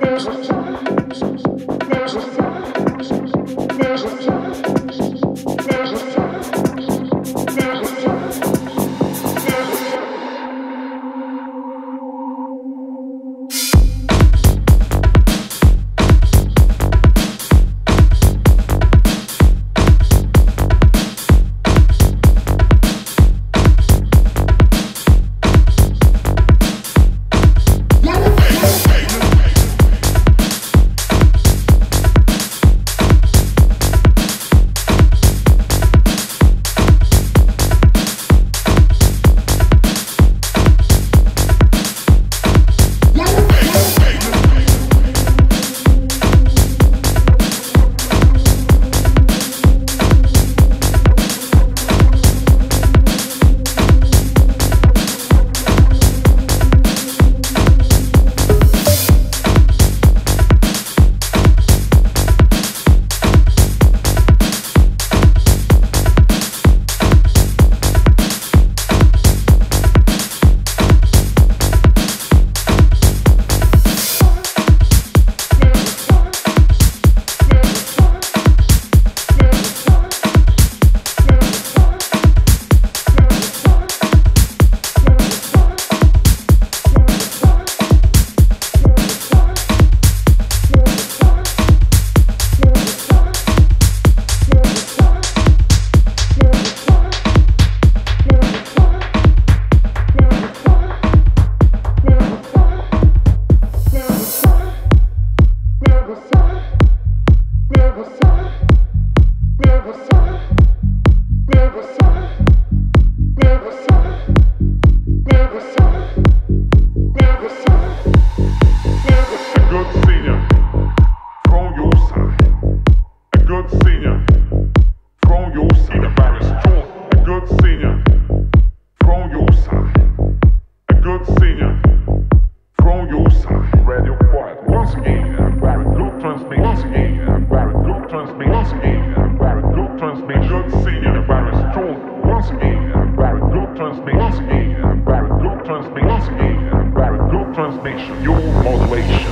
There's a time. There's a time. There's a time. There's a time. Transmission, your moderation.